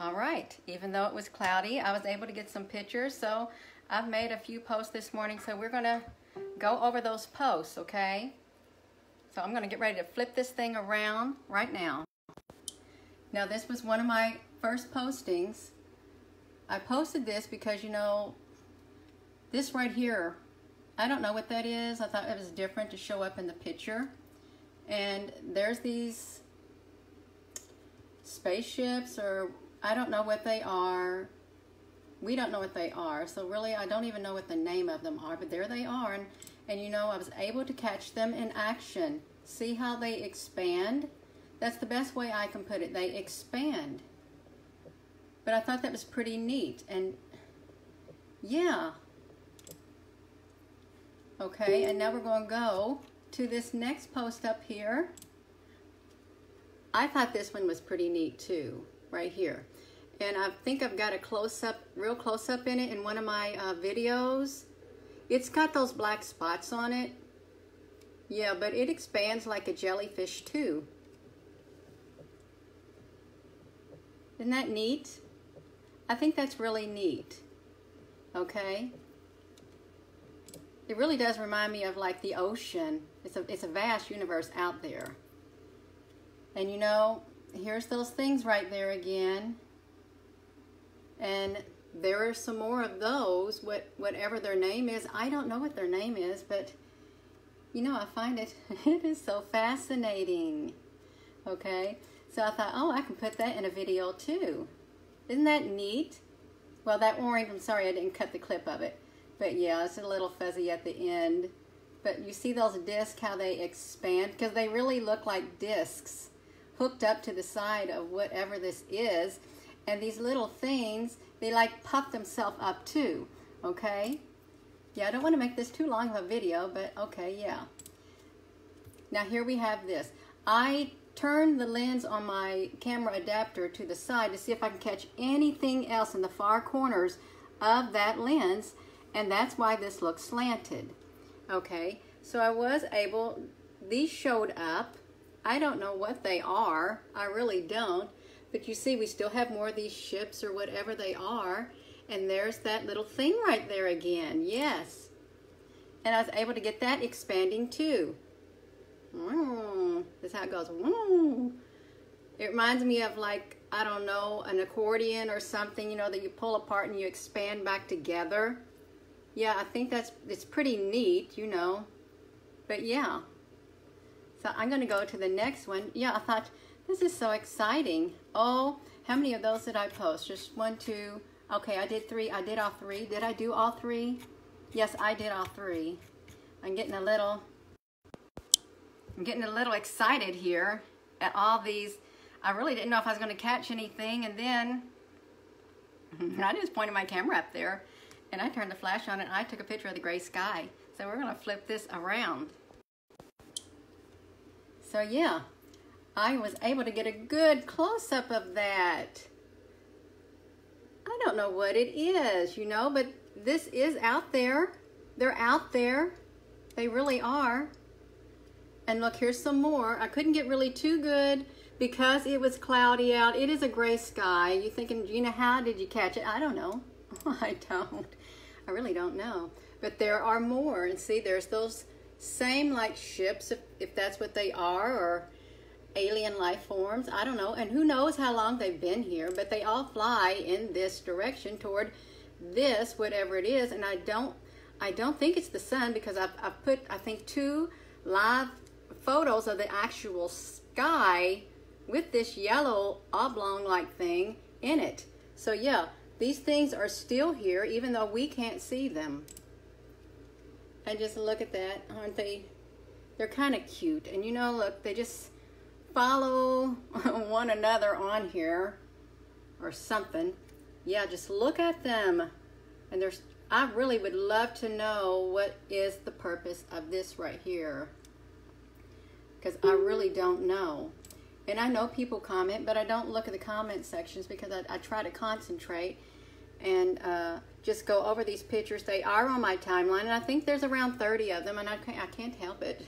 All right, even though it was cloudy, I was able to get some pictures. So I've made a few posts this morning. So we're gonna go over those posts, okay? So I'm gonna get ready to flip this thing around right now. Now this was one of my first postings. I posted this because, you know, this right here, I don't know what that is. I thought it was different to show up in the picture. And there's these spaceships or I don't know what they are. We don't know what they are. So really, I don't even know what the name of them are, but there they are. And, and you know, I was able to catch them in action. See how they expand? That's the best way I can put it. They expand. But I thought that was pretty neat. And yeah. Okay, and now we're going to go to this next post up here. I thought this one was pretty neat too right here. And I think I've got a close-up, real close-up in it in one of my uh, videos. It's got those black spots on it. Yeah, but it expands like a jellyfish too. Isn't that neat? I think that's really neat. Okay? It really does remind me of like the ocean. It's a, it's a vast universe out there. And you know, here's those things right there again. And there are some more of those, what, whatever their name is. I don't know what their name is, but you know, I find it, it is so fascinating. Okay, so I thought, oh, I can put that in a video too. Isn't that neat? Well, that orange, I'm sorry I didn't cut the clip of it. But yeah, it's a little fuzzy at the end. But you see those discs, how they expand? Because they really look like discs hooked up to the side of whatever this is. And these little things, they like puff themselves up too, okay? Yeah, I don't want to make this too long of a video, but okay, yeah. Now here we have this. I turned the lens on my camera adapter to the side to see if I can catch anything else in the far corners of that lens, and that's why this looks slanted. Okay, so I was able, these showed up, I don't know what they are. I really don't. But you see, we still have more of these ships or whatever they are. And there's that little thing right there again. Yes. And I was able to get that expanding too. Mm, that's how it goes. Mm. It reminds me of like, I don't know, an accordion or something, you know, that you pull apart and you expand back together. Yeah, I think that's, it's pretty neat, you know. But yeah. So I'm going to go to the next one. Yeah, I thought, this is so exciting. Oh, how many of those did I post? Just one, two. Okay, I did three. I did all three. Did I do all three? Yes, I did all three. I'm getting a little, I'm getting a little excited here at all these. I really didn't know if I was going to catch anything. And then I just pointed my camera up there and I turned the flash on and I took a picture of the gray sky. So we're going to flip this around. So yeah, I was able to get a good close-up of that. I don't know what it is, you know, but this is out there. They're out there. They really are. And look, here's some more. I couldn't get really too good because it was cloudy out. It is a gray sky. You thinking, Gina, how did you catch it? I don't know. I don't. I really don't know. But there are more. And see, there's those same like ships, if, if that's what they are, or alien life forms. I don't know. And who knows how long they've been here, but they all fly in this direction toward this, whatever it is. And I don't, I don't think it's the sun because I've, I've put, I think, two live photos of the actual sky with this yellow oblong-like thing in it. So yeah, these things are still here even though we can't see them. And just look at that, aren't they? They're kind of cute. And you know, look, they just follow one another on here or something. Yeah, just look at them. And there's, I really would love to know what is the purpose of this right here. Because I really don't know. And I know people comment, but I don't look at the comment sections because I, I try to concentrate and uh, just go over these pictures. They are on my timeline, and I think there's around 30 of them, and I can't, I can't help it.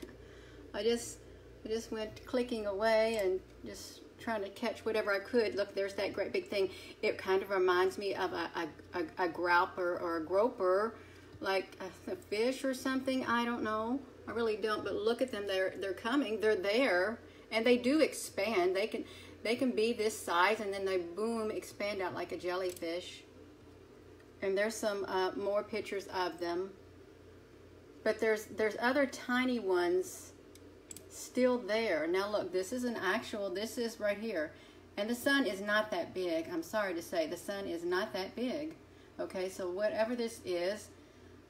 I just, I just went clicking away and just trying to catch whatever I could. Look, there's that great big thing. It kind of reminds me of a, a, a, a grouper or a groper, like a, a fish or something. I don't know. I really don't. But look at them. They're they're coming. They're there, and they do expand. They can they can be this size, and then they boom expand out like a jellyfish. And there's some uh, more pictures of them. But there's there's other tiny ones still there. Now look, this is an actual, this is right here. And the sun is not that big. I'm sorry to say, the sun is not that big. Okay, so whatever this is,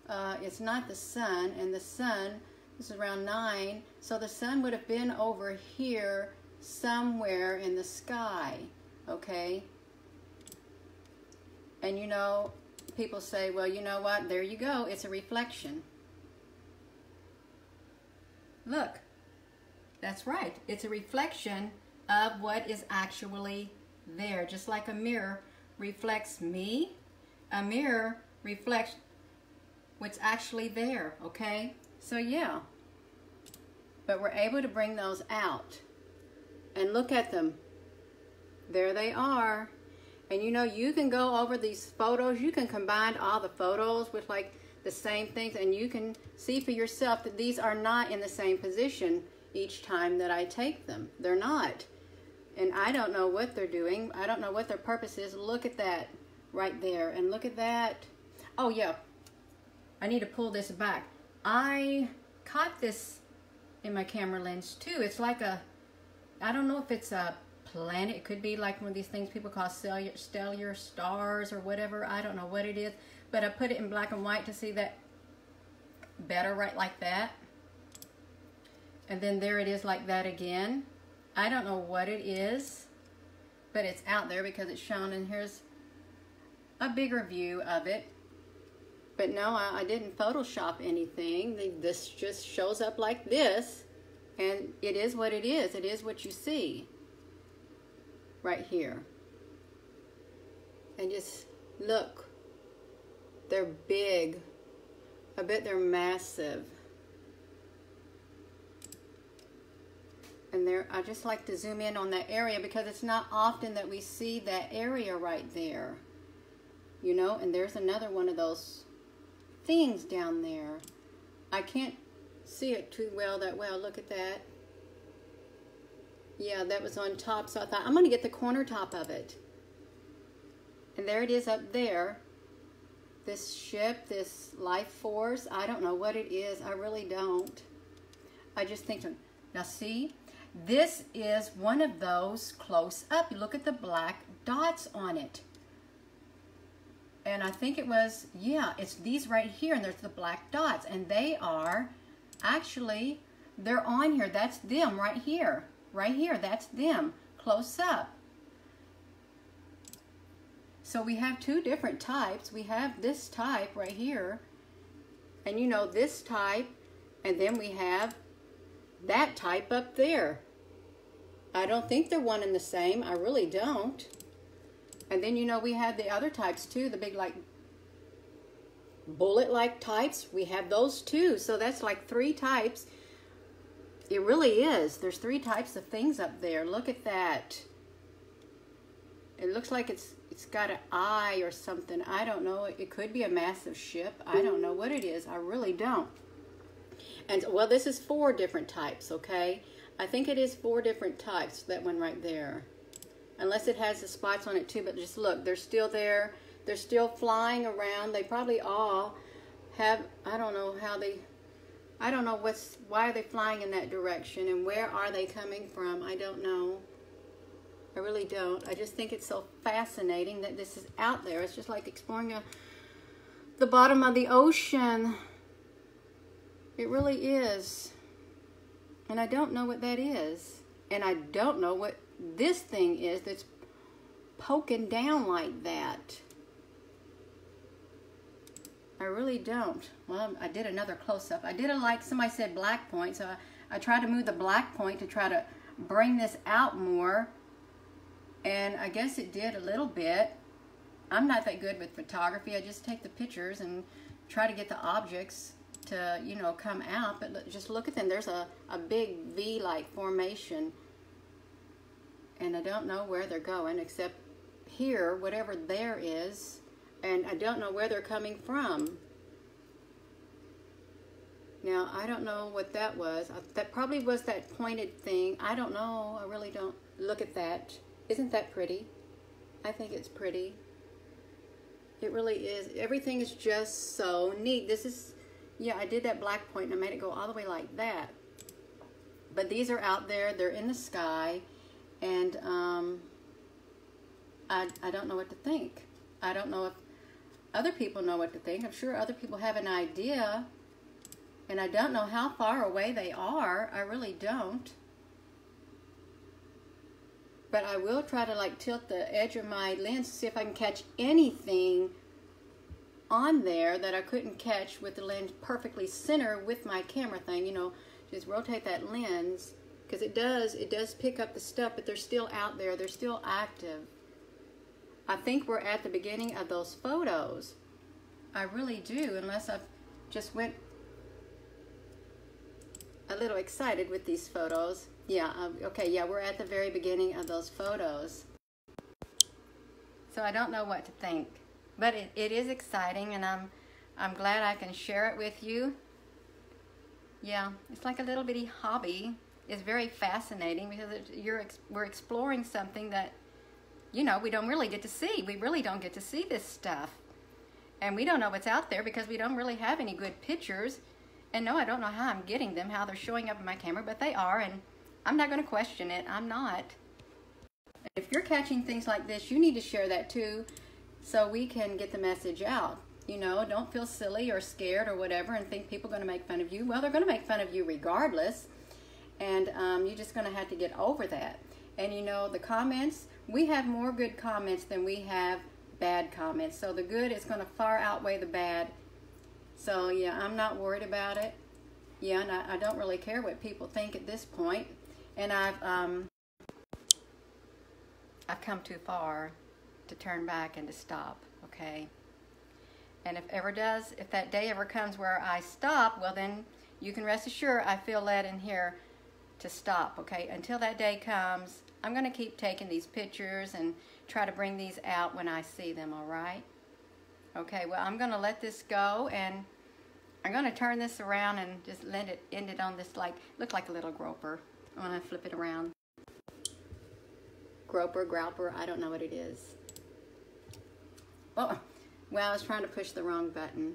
uh, it's not the sun. And the sun, this is around 9. So the sun would have been over here somewhere in the sky. Okay? And you know, people say, well, you know what? There you go. It's a reflection. Look, that's right. It's a reflection of what is actually there. Just like a mirror reflects me, a mirror reflects what's actually there, okay? So yeah, but we're able to bring those out and look at them. There they are. And you know, you can go over these photos, you can combine all the photos with like the same things and you can see for yourself that these are not in the same position each time that I take them. They're not. And I don't know what they're doing. I don't know what their purpose is. Look at that right there. And look at that. Oh, yeah. I need to pull this back. I caught this in my camera lens too. It's like a, I don't know if it's a planet. It could be like one of these things people call stellar, stars or whatever. I don't know what it is. But I put it in black and white to see that better right like that and then there it is like that again. I don't know what it is, but it's out there because it's shown and here's a bigger view of it. But no, I, I didn't Photoshop anything. This just shows up like this and it is what it is. It is what you see right here. And just look, they're big. I bet they're massive. And there I just like to zoom in on that area because it's not often that we see that area right there you know? And there's another one of those things down there. I can't see it too well that well look at that. Yeah that was on top so I thought I'm gonna get the corner top of it. And there it is up there. This ship this life force I don't know what it is. I really don't. I just think now see this is one of those close up. You look at the black dots on it. And I think it was, yeah, it's these right here, and there's the black dots. And they are, actually, they're on here. That's them right here. Right here, that's them, close up. So we have two different types. We have this type right here, and you know this type, and then we have that type up there. I don't think they're one and the same. I really don't. And then, you know, we have the other types too, the big like bullet-like types. We have those too. So that's like three types. It really is. There's three types of things up there. Look at that. It looks like it's it's got an eye or something. I don't know. It could be a massive ship. I don't know what it is. I really don't. And well, this is four different types, okay? I think it is four different types, that one right there. Unless it has the spots on it too, but just look, they're still there. They're still flying around. They probably all have, I don't know how they, I don't know what's, why are they flying in that direction and where are they coming from? I don't know. I really don't. I just think it's so fascinating that this is out there. It's just like exploring a, the bottom of the ocean. It really is. And I don't know what that is. And I don't know what this thing is that's poking down like that. I really don't. Well, I did another close-up. I did a like, somebody said black point, so I, I tried to move the black point to try to bring this out more. And I guess it did a little bit. I'm not that good with photography. I just take the pictures and try to get the objects to, you know, come out, but just look at them. There's a, a big V-like formation. and I don't know where they're going except here, whatever there is, and I don't know where they're coming from. Now, I don't know what that was. That probably was that pointed thing. I don't know. I really don't. Look at that. Isn't that pretty? I think it's pretty. It really is. Everything is just so neat. This is, yeah, I did that black point and I made it go all the way like that. But these are out there. They're in the sky. And um, I, I don't know what to think. I don't know if other people know what to think. I'm sure other people have an idea. And I don't know how far away they are. I really don't. But I will try to like tilt the edge of my lens to see if I can catch anything on there that I couldn't catch with the lens perfectly center with my camera thing. You know, just rotate that lens because it does, it does pick up the stuff, but they're still out there. They're still active. I think we're at the beginning of those photos. I really do, unless I've just went a little excited with these photos. Yeah, um, okay, yeah, we're at the very beginning of those photos. So I don't know what to think, but it, it is exciting and I'm, I'm glad I can share it with you. Yeah, it's like a little bitty hobby. It's very fascinating because it, you're we're exploring something that, you know, we don't really get to see. We really don't get to see this stuff. And we don't know what's out there because we don't really have any good pictures. And no, I don't know how I'm getting them, how they're showing up in my camera, but they are. And I'm not going to question it. I'm not. If you're catching things like this, you need to share that too so we can get the message out. You know, don't feel silly or scared or whatever and think people are going to make fun of you. Well, they're going to make fun of you regardless. And um, you're just going to have to get over that. And you know, the comments, we have more good comments than we have bad comments. So the good is going to far outweigh the bad. So yeah, I'm not worried about it. Yeah, and I, I don't really care what people think at this point. and I've um, I've come too far to turn back and to stop. Okay. And if ever does, if that day ever comes where I stop, well then you can rest assured I feel led in here to stop. Okay. Until that day comes, I'm to keep taking these pictures and try to bring these out when I see them. All right. Okay. Well, I'm to let this go and. I'm to turn this around and just let it end it on this like look like a little groper. I'm to flip it around. Groper, grouper, I don't know what it is. Oh, well, I was trying to push the wrong button.